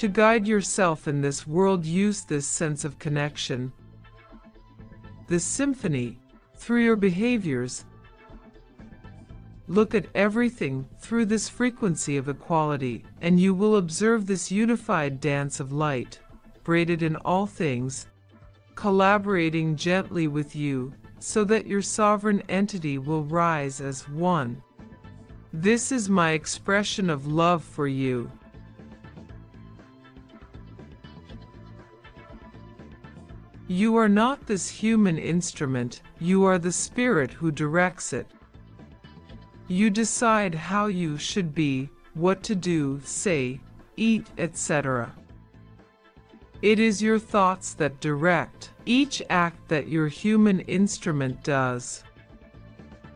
To guide yourself in this world, use this sense of connection, this symphony, through your behaviors. Look at everything through this frequency of equality, and you will observe this unified dance of light, braided in all things, collaborating gently with you, so that your sovereign entity will rise as one. This is my expression of love for you. You are not this human instrument, you are the spirit who directs it. You decide how you should be, what to do, say, eat, etc. It is your thoughts that direct each act that your human instrument does.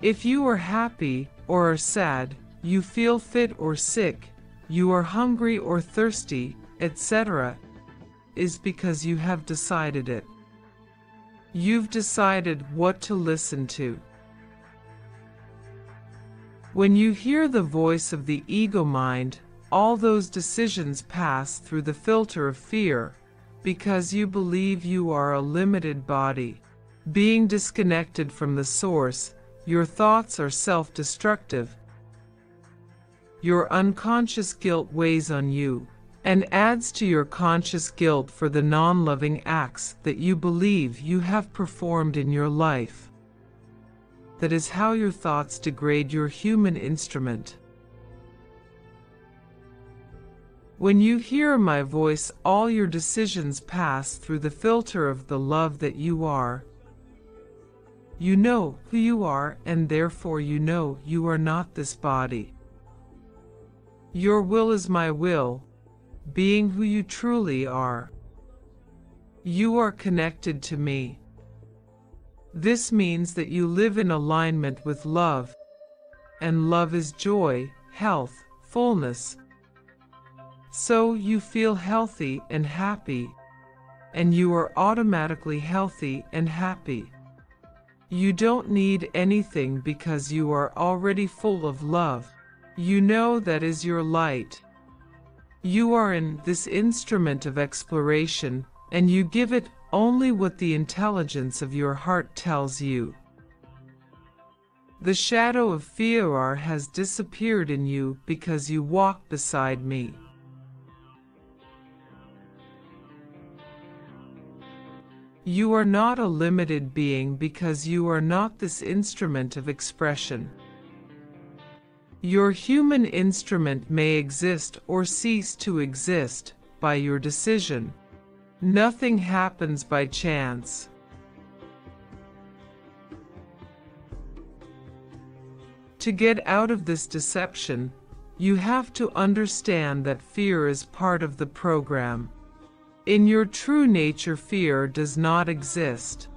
If you are happy or are sad, you feel fit or sick, you are hungry or thirsty, etc., is because you have decided it. You've decided what to listen to. When you hear the voice of the ego mind, all those decisions pass through the filter of fear because you believe you are a limited body. Being disconnected from the source, your thoughts are self destructive. Your unconscious guilt weighs on you, and adds to your conscious guilt for the non loving acts that you believe you have performed in your life. That is how your thoughts degrade your human instrument. When you hear my voice, all your decisions pass through the filter of the love that you are. You know who you are, and therefore you know you are not this body. Your will is my will, being who you truly are. You are connected to me. This means that you live in alignment with love, and love is joy, health, fullness. So you feel healthy and happy, and you are automatically healthy and happy. You don't need anything because you are already full of love. You know that is your light. You are in this instrument of exploration, and you give it only what the intelligence of your heart tells you. The shadow of fear has disappeared in you because you walk beside me. You are not a limited being because you are not this instrument of expression. Your human instrument may exist or cease to exist by your decision. Nothing happens by chance. To get out of this deception, you have to understand that fear is part of the program. In your true nature, fear does not exist.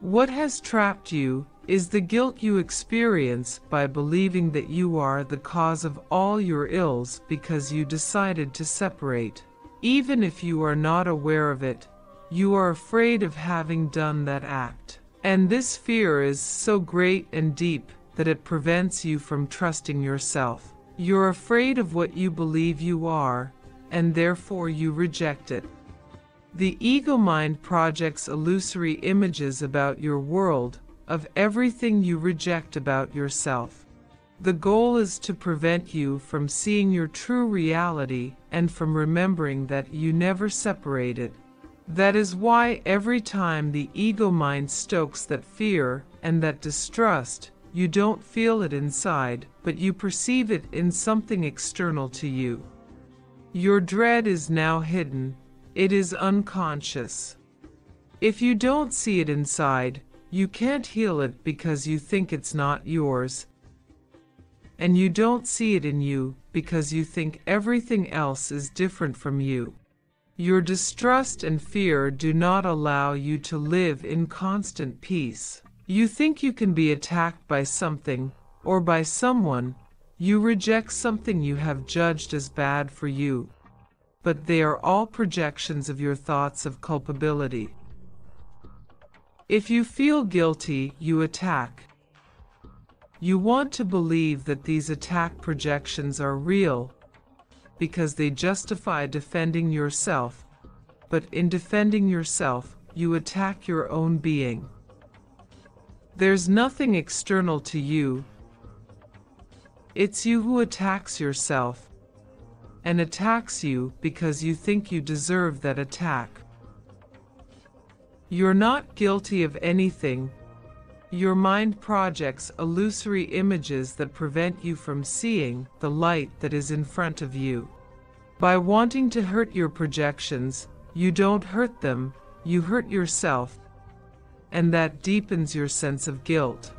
What has trapped you is the guilt you experience by believing that you are the cause of all your ills because you decided to separate. Even if you are not aware of it, you are afraid of having done that act. And this fear is so great and deep that it prevents you from trusting yourself. You're afraid of what you believe you are, and therefore you reject it. The ego mind projects illusory images about your world of everything you reject about yourself. The goal is to prevent you from seeing your true reality and from remembering that you never separated. That is why every time the ego mind stokes that fear and that distrust, you don't feel it inside, but you perceive it in something external to you. Your dread is now hidden, it is unconscious. If you don't see it inside, you can't heal it because you think it's not yours. And you don't see it in you because you think everything else is different from you. Your distrust and fear do not allow you to live in constant peace. You think you can be attacked by something or by someone. You reject something you have judged as bad for you. But they are all projections of your thoughts of culpability. If you feel guilty, you attack. You want to believe that these attack projections are real, because they justify defending yourself, but in defending yourself, you attack your own being. There's nothing external to you. It's you who attacks yourself, and attacks you because you think you deserve that attack. You're not guilty of anything. Your mind projects illusory images that prevent you from seeing the light that is in front of you. By wanting to hurt your projections, you don't hurt them, you hurt yourself, and that deepens your sense of guilt.